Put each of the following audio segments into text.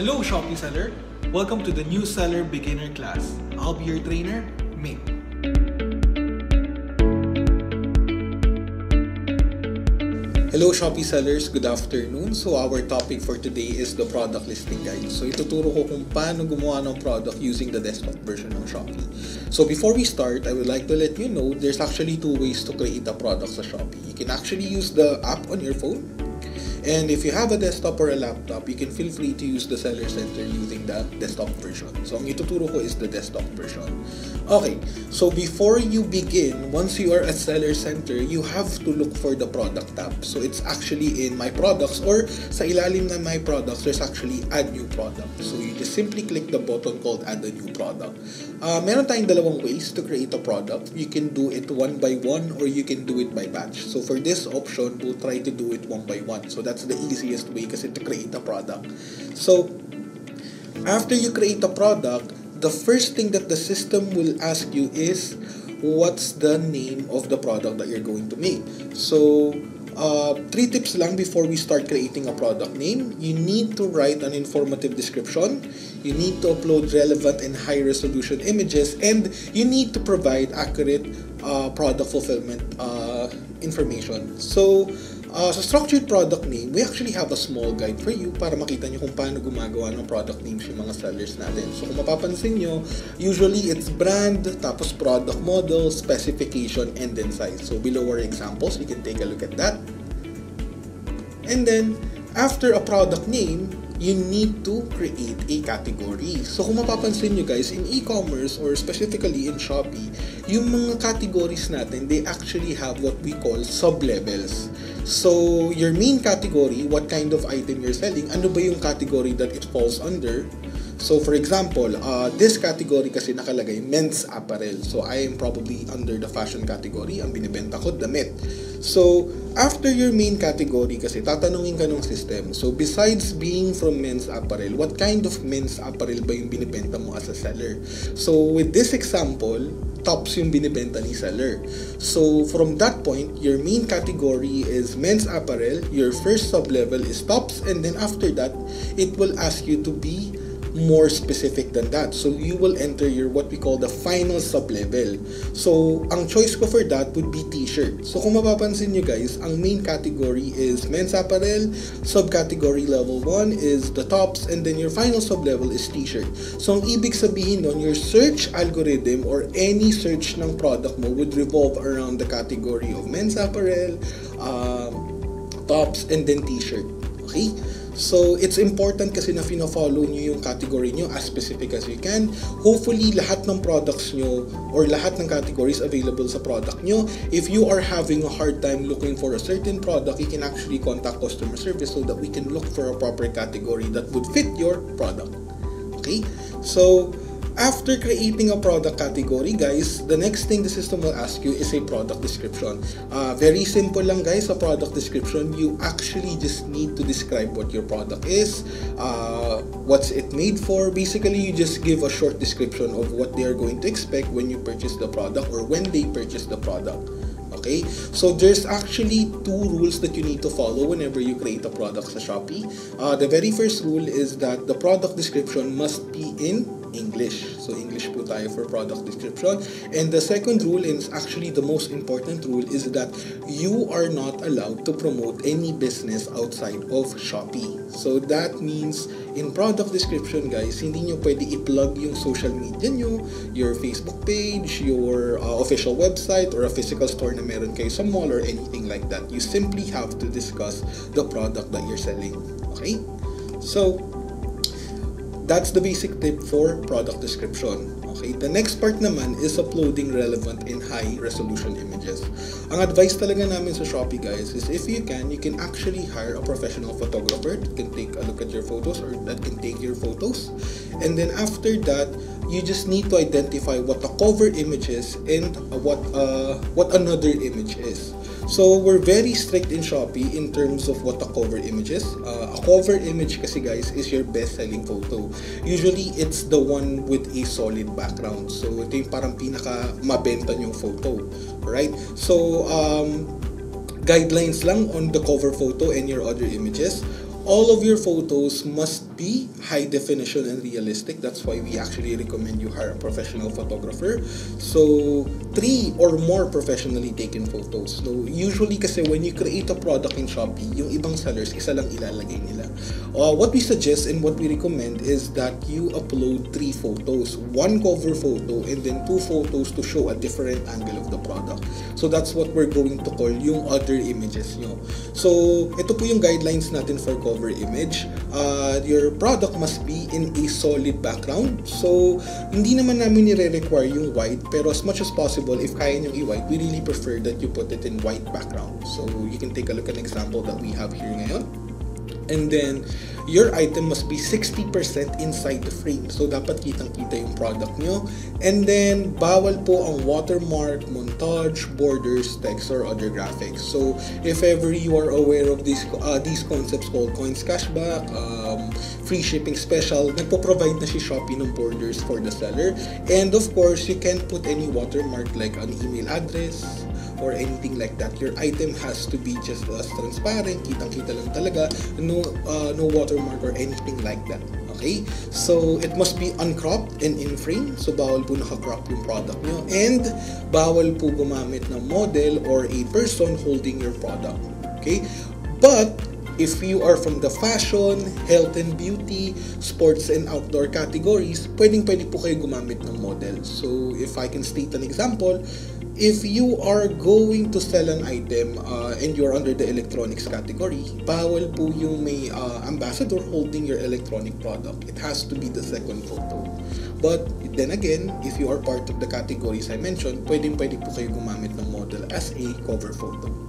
Hello, Shopee seller. Welcome to the new seller beginner class. I'll be your trainer, Ming. Hello Shopee sellers, good afternoon. So our topic for today is the product listing guide. So ituturo ko kung paano gumawa ng product using the desktop version ng Shopee. So before we start, I would like to let you know there's actually two ways to create a product sa Shopee. You can actually use the app on your phone And if you have a desktop or a laptop, you can feel free to use the Seller Center using the desktop version. So, ang ituturo ko is the desktop version. Okay, so before you begin, once you are at Seller Center, you have to look for the product tab. So, it's actually in My Products or sa ilalim ng My Products, there's actually Add New Product. So, you just simply click the button called Add a New Product. Uh, meron tayong dalawang ways to create a product. You can do it one by one or you can do it by batch. So, for this option, we'll try to do it one by one. So, that's the easiest way kasi to create a product. So, after you create a product, the first thing that the system will ask you is what's the name of the product that you're going to make. So, uh, three tips lang before we start creating a product name. You need to write an informative description. You need to upload relevant and high resolution images. And you need to provide accurate uh, product fulfillment uh, information. So, Uh, sa structured product name, we actually have a small guide for you para makita nyo kung paano gumagawa ng product names yung mga sellers natin. So kung mapapansin nyo, usually it's brand, tapos product model, specification, and then size. So below our examples, you can take a look at that. And then, after a product name, you need to create a category. So kung mapapansin nyo guys, in e-commerce or specifically in Shopee, yung mga categories natin, they actually have what we call sub-levels. So your main category, what kind of item you're selling, ano ba yung category that it falls under? So for example, uh, this category kasi nakalagay men's apparel. So I am probably under the fashion category. Ang binibenta ko, damit. So after your main category kasi tatanungin ka ng system. So besides being from men's apparel, what kind of men's apparel ba yung binibenta mo as a seller? So with this example, tops yung binibenta ni seller. So from that point, your main category is men's apparel, your first sub-level is tops, and then after that, it will ask you to be more specific than that. So you will enter your what we call the final sub-level. So ang choice ko for that would be t-shirt. So kung mapapansin nyo guys, ang main category is men's apparel, subcategory level 1 is the tops, and then your final sub-level is t-shirt. So ang ibig sabihin nun, your search algorithm or any search ng product mo would revolve around the category of men's apparel, uh, tops, and then t-shirt. Okay? So, it's important kasi na fina-follow nyo yung category nyo as specific as you can. Hopefully, lahat ng products nyo or lahat ng categories available sa product nyo. If you are having a hard time looking for a certain product, you can actually contact customer service so that we can look for a proper category that would fit your product. Okay? So, after creating a product category, guys, the next thing the system will ask you is a product description. Uh, very simple lang, guys, a product description. You actually just need to describe what your product is, uh, what's it made for. Basically, you just give a short description of what they are going to expect when you purchase the product or when they purchase the product. Okay? So there's actually two rules that you need to follow whenever you create a product sa Shopee. Uh, the very first rule is that the product description must be in English. So English po tayo for product description. And the second rule and actually the most important rule is that you are not allowed to promote any business outside of Shopee. So that means in product description guys, hindi nyo pwede i-plug yung social media nyo, your Facebook page, your uh, official website, or a physical store na meron kayo sa mall or anything like that. You simply have to discuss the product that you're selling. Okay? So, That's the basic tip for product description. Okay, the next part naman is uploading relevant and high resolution images. Ang advice talaga namin sa Shopee guys is if you can, you can actually hire a professional photographer that can take a look at your photos or that can take your photos. And then after that, you just need to identify what the cover image is and what uh, what another image is. So, we're very strict in Shopee in terms of what the cover image is. Uh, a cover image kasi guys is your best-selling photo. Usually, it's the one with a solid background. So, ito yung parang pinaka mabenta yung photo. Right? So, um, guidelines lang on the cover photo and your other images. all of your photos must be high definition and realistic. That's why we actually recommend you hire a professional photographer. So, three or more professionally taken photos. So, usually kasi when you create a product in Shopee, yung ibang sellers, isa lang ilalagay nila. Uh, what we suggest and what we recommend is that you upload three photos. One cover photo and then two photos to show a different angle of the product. So, that's what we're going to call yung other images nyo. So, ito po yung guidelines natin for cover image. Uh, your product must be in a solid background. So, hindi naman namin nire-require yung white, pero as much as possible, if kaya nyo i-white, we really prefer that you put it in white background. So, you can take a look at an example that we have here ngayon. And then, your item must be 60% inside the frame. So, dapat kitang-kita yung product nyo. And then, bawal po ang watermark, montage, borders, text, or other graphics. So, if ever you are aware of these, uh, these concepts called coins cashback, um, free shipping special, nagpo-provide na si Shopee ng borders for the seller. And of course, you can't put any watermark like an email address, or anything like that. Your item has to be just as transparent, kitang-kita lang talaga, no uh, no watermark or anything like that. Okay? So, it must be uncropped and in frame. So, bawal po naka-crop yung product nyo. And, bawal po gumamit ng model or a person holding your product. Okay? But, if you are from the fashion, health and beauty, sports and outdoor categories, pwedeng pwede po kayo gumamit ng model. So, if I can state an example, if you are going to sell an item uh, and you're under the electronics category, bawal po yung may uh, ambassador holding your electronic product. It has to be the second photo. But then again, if you are part of the categories I mentioned, pwedeng pwede po kayo gumamit ng model as a cover photo.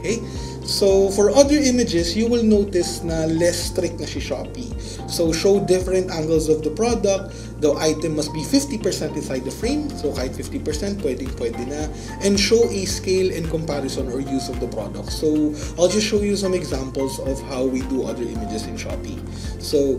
Okay? So, for other images, you will notice na less strict na si Shopee. So, show different angles of the product. The item must be 50% inside the frame. So, kahit 50%, pwedeng pwede na. And show a scale and comparison or use of the product. So, I'll just show you some examples of how we do other images in Shopee. So,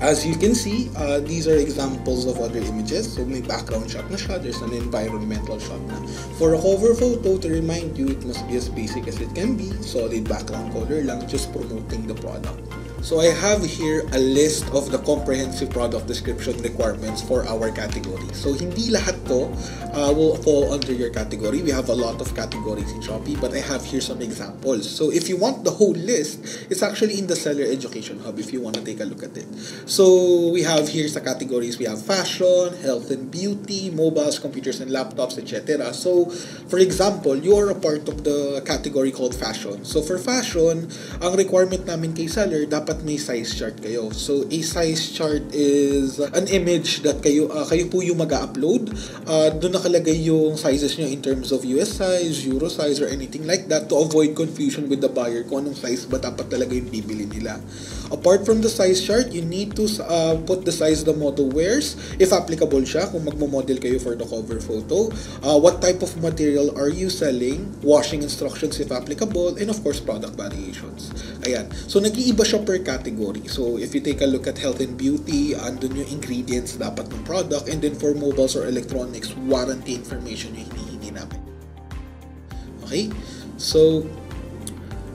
As you can see, uh, these are examples of other images. So may background shot na siya, there's an environmental shot na. For a cover photo, to remind you, it must be as basic as it can be. Solid background color lang, just promoting the product. So I have here a list of the comprehensive product description requirements for our category. So hindi lahat to uh, will fall under your category. We have a lot of categories in Shopee, but I have here some examples. So if you want the whole list, it's actually in the Seller Education Hub if you want to take a look at it. So we have here the categories. We have fashion, health and beauty, mobiles, computers and laptops, etc. So for example, you are a part of the category called fashion. So for fashion, ang requirement namin kay seller, dapat dapat may size chart kayo. So, a size chart is an image that kayo, uh, kayo po yung mag upload uh, Doon nakalagay yung sizes nyo in terms of US size, Euro size, or anything like that to avoid confusion with the buyer kung anong size ba dapat talaga yung bibili nila. Apart from the size chart, you need to uh, put the size the model wears, if applicable siya, kung magmo-model kayo for the cover photo. Uh, what type of material are you selling? Washing instructions if applicable, and of course, product variations. Ayan. So, nag-iiba siya per category. So, if you take a look at health and beauty, andun yung ingredients dapat ng product, and then for mobiles or electronics, warranty information yung hinihingi namin. Okay? So,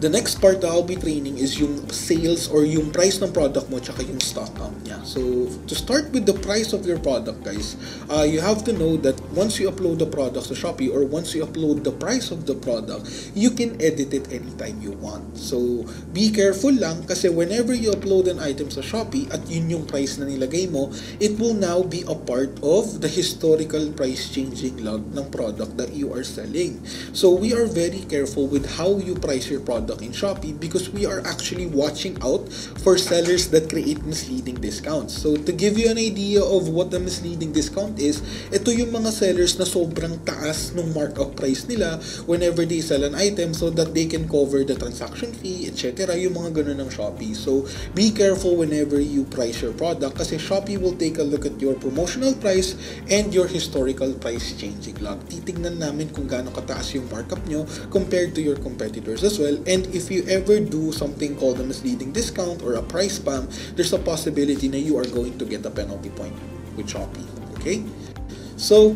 the next part that I'll be training is yung sales or yung price ng product mo tsaka yung stock count niya. So, to start with the price of your product, guys, uh, you have to know that once you upload the product sa Shopee or once you upload the price of the product, you can edit it anytime you want. So, be careful lang kasi whenever you upload an item sa Shopee at yun yung price na nilagay mo, it will now be a part of the historical price changing log ng product that you are selling. So, we are very careful with how you price your product product in Shopee because we are actually watching out for sellers that create misleading discounts. So to give you an idea of what the misleading discount is, ito yung mga sellers na sobrang taas ng markup price nila whenever they sell an item so that they can cover the transaction fee, etc. Yung mga ganun ng Shopee. So be careful whenever you price your product kasi Shopee will take a look at your promotional price and your historical price changing log. Titignan namin kung gaano kataas yung markup nyo compared to your competitors as well and And if you ever do something called a misleading discount or a price spam, there's a possibility that you are going to get a penalty point with Shopee. Okay? So,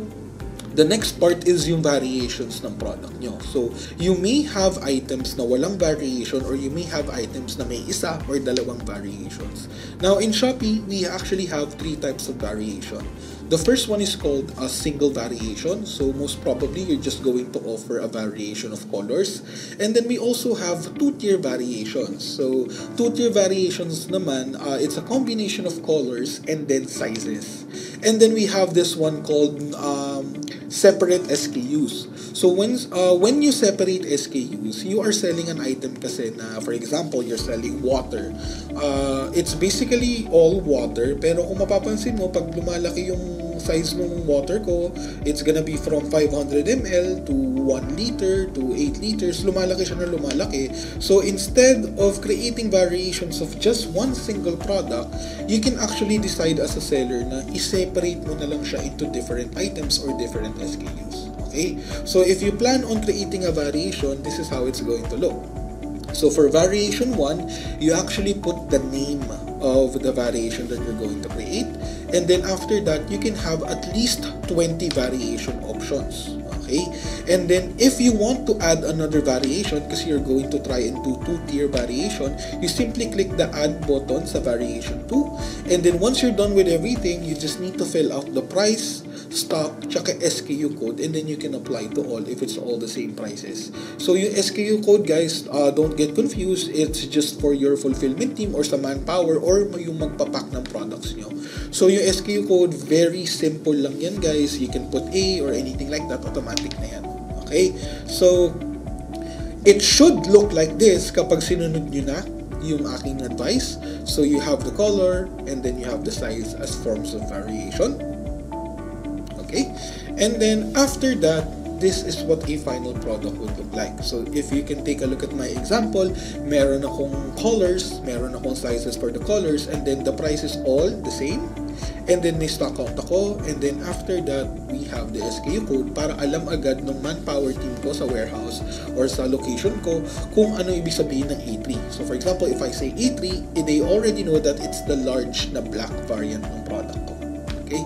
The next part is yung variations ng product nyo. So, you may have items na walang variation or you may have items na may isa or dalawang variations. Now, in Shopee, we actually have three types of variation. The first one is called a single variation. So most probably you're just going to offer a variation of colors. And then we also have two-tier variations. So two-tier variations naman, uh, it's a combination of colors and then sizes. And then we have this one called um, separate SKUs. So when uh, when you separate SKUs, you are selling an item kasi na, for example, you're selling water. Uh, it's basically all water, pero kung mapapansin mo, pag lumalaki yung size ng water ko, it's gonna be from 500 ml to 1 liter to 8 liters. Lumalaki siya na lumalaki. So instead of creating variations of just one single product, you can actually decide as a seller na i-separate mo na lang siya into different items or different SKUs. So if you plan on creating a variation, this is how it's going to look. So for variation 1, you actually put the name of the variation that you're going to create. And then after that, you can have at least 20 variation options. Okay? And then if you want to add another variation because you're going to try and do two-tier variation, you simply click the add button sa variation 2. And then once you're done with everything, you just need to fill out the price, stock, tsaka SKU code, and then you can apply to all if it's all the same prices. So yung SKU code, guys, uh, don't get confused. It's just for your fulfillment team or sa manpower or yung magpapack ng products nyo. So yung SKU code, very simple lang yan, guys. You can put A or anything like that, automatic na yan. Okay? So, it should look like this kapag sinunod nyo na yung aking advice. So you have the color and then you have the size as forms of variation. Okay? And then after that, this is what a final product would look like. So if you can take a look at my example, meron akong colors, meron akong sizes for the colors, and then the price is all the same. And then may stock out ako, and then after that, we have the SKU code para alam agad ng manpower team ko sa warehouse or sa location ko kung ano ibig sabihin ng A3. So for example, if I say A3, they already know that it's the large na black variant ng product ko. Okay?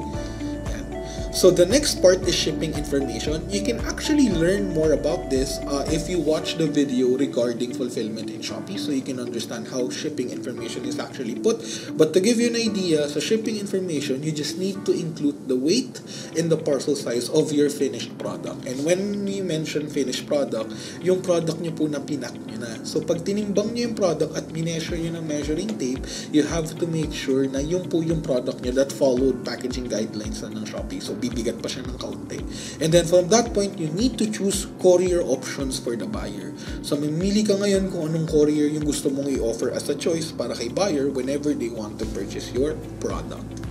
So the next part is shipping information. You can actually learn more about this uh, if you watch the video regarding fulfillment in Shopee so you can understand how shipping information is actually put. But to give you an idea, so shipping information, you just need to include the weight and the parcel size of your finished product. And when we mention finished product, yung product nyo po na pinak nyo na. So pag tinimbang nyo yung product at mineasure nyo ng measuring tape, you have to make sure na yung po yung product nyo that followed packaging guidelines na ng Shopee. So bibigat pa siya ng kaunti. And then from that point, you need to choose courier options for the buyer. So mamili ka ngayon kung anong courier yung gusto mong i-offer as a choice para kay buyer whenever they want to purchase your product.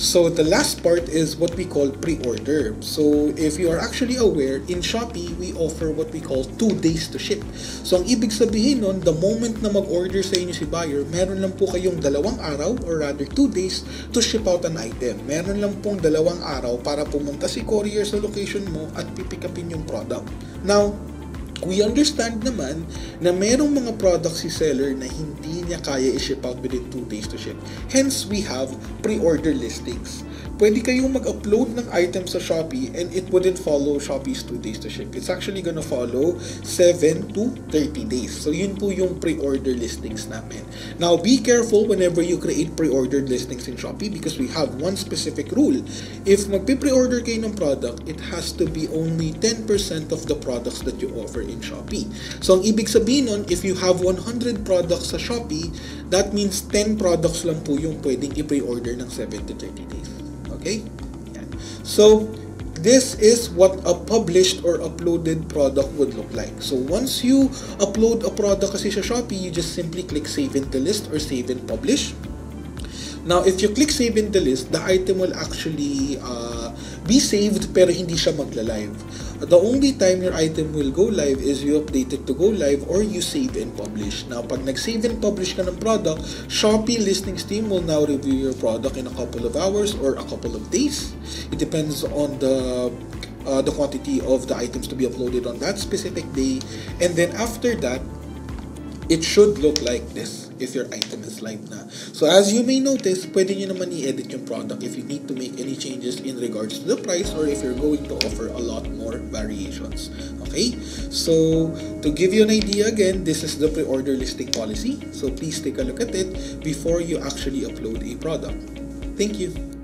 So the last part is what we call pre-order. So if you are actually aware, in Shopee, we offer what we call 2 days to ship. So ang ibig sabihin nun, the moment na mag-order sa inyo si buyer, meron lang po kayong dalawang araw or rather 2 days to ship out an item. Meron lang pong dalawang araw para pumunta si courier sa location mo at pipick upin yung product. Now, we understand naman na merong mga products si seller na hindi niya kaya i-ship out within 2 days to ship. Hence, we have pre-order listings. Pwede kayong mag-upload ng item sa Shopee and it wouldn't follow Shopee's 2 days to ship. It's actually gonna follow 7 to 30 days. So, yun po yung pre-order listings namin. Now, be careful whenever you create pre-ordered listings in Shopee because we have one specific rule. If magpi-pre-order kayo ng product, it has to be only 10% of the products that you offer in Shopee. So, ang ibig sabihin nun, if you have 100 products sa Shopee, that means 10 products lang po yung pwedeng i-pre-order ng 7 to 30 days. Okay? Yan. So, this is what a published or uploaded product would look like. So, once you upload a product kasi sa Shopee, you just simply click save in the list or save and publish. Now, if you click save in the list, the item will actually uh, be saved pero hindi siya magla-live. The only time your item will go live is you update it to go live or you save and publish. Now, pag nag-save and publish ka ng product, Shopee listings team will now review your product in a couple of hours or a couple of days. It depends on the uh, the quantity of the items to be uploaded on that specific day. And then after that, it should look like this. if your item is live na. So as you may notice, pwede nyo naman i-edit yung product if you need to make any changes in regards to the price or if you're going to offer a lot more variations. Okay? So to give you an idea again, this is the pre-order listing policy. So please take a look at it before you actually upload a product. Thank you.